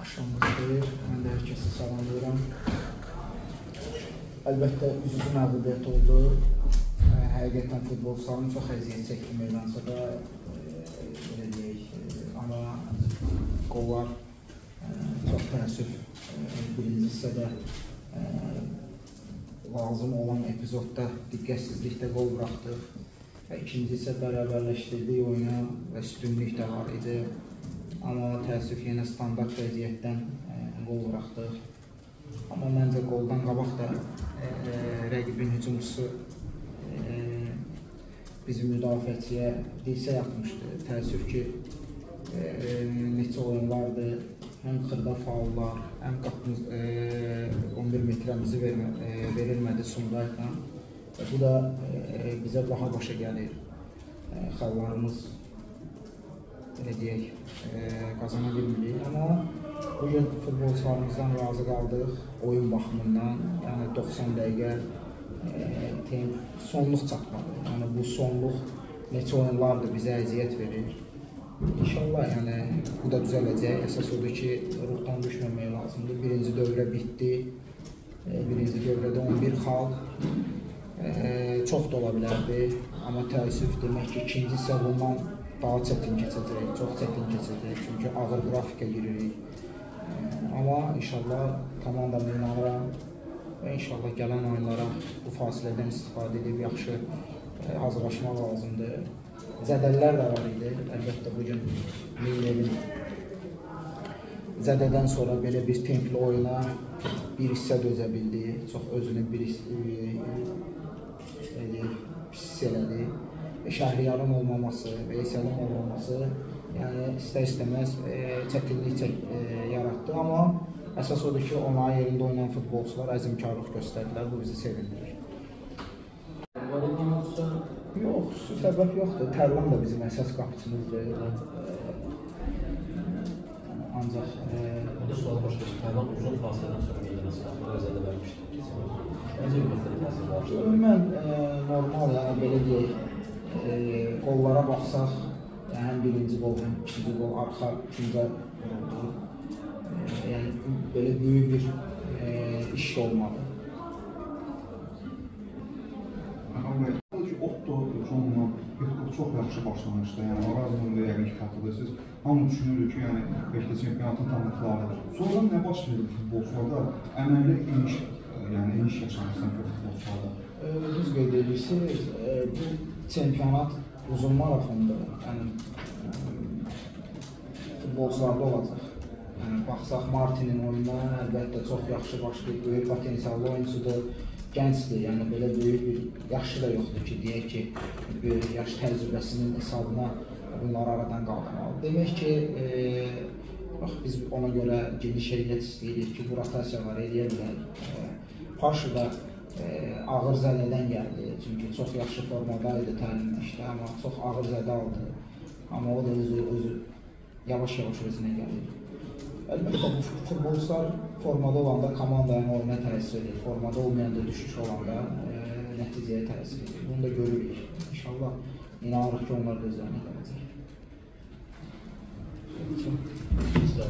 Axşamınız xeyir. Mən də hər kəsi salamlayıram. Əlbəttə üzücü məğlubiyyət oldu. Həqiqətən futbolçuların çox əziyyət çəkdi meydançada. Belə deyək, amma qollar çox təəssüf birinci hissədə lazım olan epizodda diqqətsizlikdə qol buraxdıq. Və ikinci hissə bərabərləşdirdik oyunu və üstünlük də var idi. Amma təəssüf yenə standart vəziyyətdən ə, qol buraxdıq. Amma məncə qoldan qabaq da ə, rəqibin hücumçusu ə, bizim müdafiəçiyə dirsə yatmışdı. Təəssüf ki, ə, neçə oyun vardı, həm xırda faullar, həm qapımız ə, 11 metrəmizi vermə, ə, verilmədi Sumqayıtla. Və bu da ə, bizə baha başa gəlir. Ə, xallarımız deyək, e, qazana bilmirik. Amma bu gün futbolçularımızdan razı qaldıq oyun baxımından. Yəni 90 dəqiqə e, tem sonluq çatmadı. Yəni bu sonluq neçə oyunlardır bizə əziyyət verir. İnşallah yəni bu da düzələcək. Əsas odur ki, ruhdan düşməmək lazımdır. Birinci dövrə bitdi. E, birinci dövrədə 11 xal e, çox da ola bilərdi. Amma təəssüf demək ki, ikinci hissə bundan daha çətin keçəcək, çox çətin keçəcək. Çünki ağır qrafikə giririk. Amma inşallah komandama inanıram və inşallah gələn oyunlara bu fasilədən istifadə edib yaxşı ə, hazırlaşmaq lazımdır. Zədəllər də var idi. Əlbəttə bu gün Millevin zədədən sonra belə bir templi oyuna bir hissə dözə bildi. Çox özünü bir hiss elədi. Şəhriyarın olmaması, Veyselin olmaması, yəni istər-istəməz e, çətinlik çək, e, yaratdı, amma əsas odur ki, ona yerində oynayan futbolçular əzmkarlıq göstərdilər, bu bizi sevindirir. Yox, səbəb yoxdur. Tərlan da bizim əsas qapıçımızdır. Ancaq e, Burada sual başqa bir Tərlan uzun fasilədən sonra meydana çıxıb rəzədə vermişdi. Necə müxtəlif təsir bağışladı? Ümumən normal, yəni belə deyək, e, qollara baxsaq, yəni həm birinci qol, həm ikinci qol arxa üçüncə vuruldu. E, yəni belə böyük bir e, iş olmadı. Çox yaxşı başlamışdı. Yəni Marazmın da yəqin ki, xatırlayırsınız. Hamı düşünürdü ki, yəni Beşiktaş çempionatın tanıqlarıdır. Sonra nə baş verdi futbolçularda? Əməlli eniş, yəni eniş yaşamışsan ki, futbolçularda. Düz qeyd edirsiniz, bu çempionat uzun marafondur. Yəni futbolçularda olacaq. Yəni baxsaq Martinin oyununa əlbəttə çox yaxşı başlayıb, böyük potensiallı oyunçudur, gəncdir. Yəni belə böyük bir yaşı da yoxdur ki, deyək ki, böyük yaş təcrübəsinin hesabına bunları aradan qaldırmalı. Demək ki, e, bax biz ona görə geniş heyət istəyirik ki, bu rotasiyalar eləyə bilərik. E, Paşa da e, ağır zədədən gəldi. Çünki çox yaxşı formada idi təlimləşdi, amma çox ağır zədə aldı. Amma o da özü özü yavaş-yavaş özünə gəlir. Əlbəttə bu futbolçular formada olanda komandaya oyuna təsir edir. Formada olmayanda düşüş olanda e, nəticəyə təsir edir. Bunu da görürük. İnşallah inanırıq ki, onlar gələcək. Sizə.